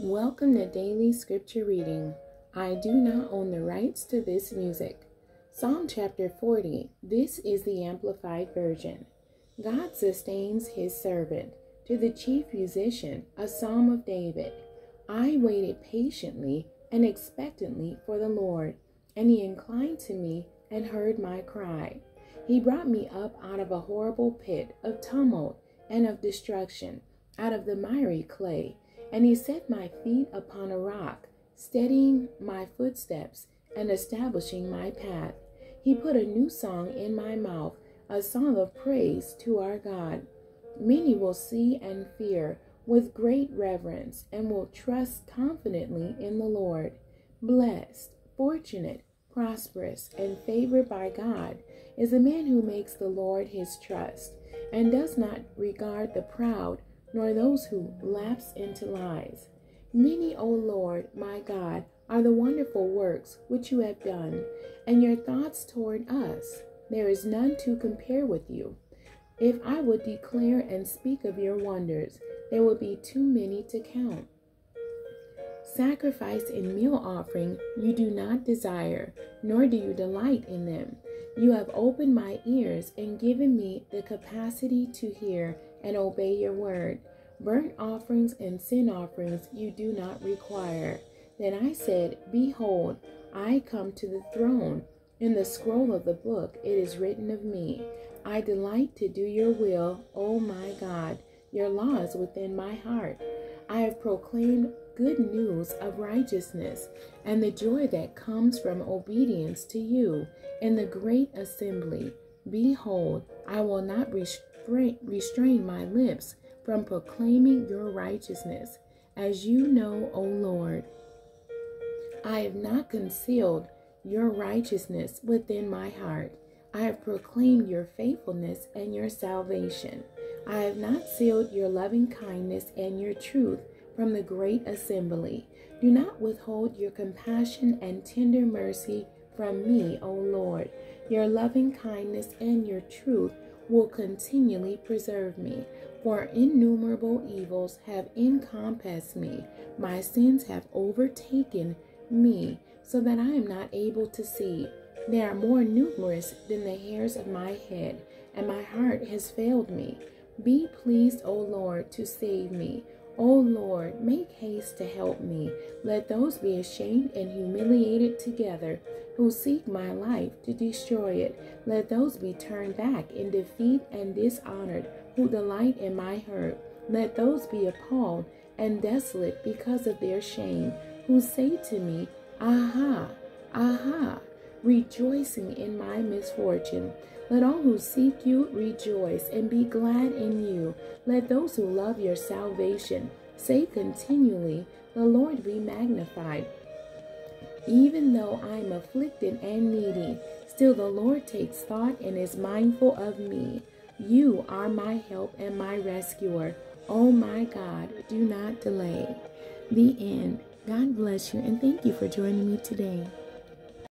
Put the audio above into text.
Welcome to Daily Scripture Reading. I do not own the rights to this music. Psalm chapter 40. This is the Amplified Version. God sustains his servant. To the chief musician, a psalm of David. I waited patiently and expectantly for the Lord, and he inclined to me and heard my cry. He brought me up out of a horrible pit of tumult and of destruction, out of the miry clay and he set my feet upon a rock, steadying my footsteps and establishing my path. He put a new song in my mouth, a song of praise to our God. Many will see and fear with great reverence and will trust confidently in the Lord. Blessed, fortunate, prosperous, and favored by God is a man who makes the Lord his trust and does not regard the proud nor those who lapse into lies. Many, O Lord, my God, are the wonderful works which you have done, and your thoughts toward us. There is none to compare with you. If I would declare and speak of your wonders, there would be too many to count. Sacrifice and meal offering you do not desire, nor do you delight in them. You have opened my ears and given me the capacity to hear and obey your word. Burnt offerings and sin offerings you do not require. Then I said, Behold, I come to the throne. In the scroll of the book it is written of me, I delight to do your will, O my God. Your law is within my heart. I have proclaimed good news of righteousness and the joy that comes from obedience to you in the great assembly. Behold, I will not restrain, my lips from proclaiming your righteousness, as you know, O Lord. I have not concealed your righteousness within my heart. I have proclaimed your faithfulness and your salvation. I have not sealed your loving kindness and your truth from the great assembly. Do not withhold your compassion and tender mercy from me, O Lord. Your loving kindness and your truth will continually preserve me. For innumerable evils have encompassed me, my sins have overtaken me, so that I am not able to see. They are more numerous than the hairs of my head, and my heart has failed me. Be pleased, O Lord, to save me. O Lord, make haste to help me. Let those be ashamed and humiliated together who seek my life to destroy it. Let those be turned back in defeat and dishonored who delight in my hurt. Let those be appalled and desolate because of their shame, who say to me, Aha, aha, rejoicing in my misfortune. Let all who seek you rejoice and be glad in you. Let those who love your salvation say continually, The Lord be magnified. Even though I am afflicted and needy, still the Lord takes thought and is mindful of me. You are my help and my rescuer. Oh my God, do not delay. The end. God bless you and thank you for joining me today.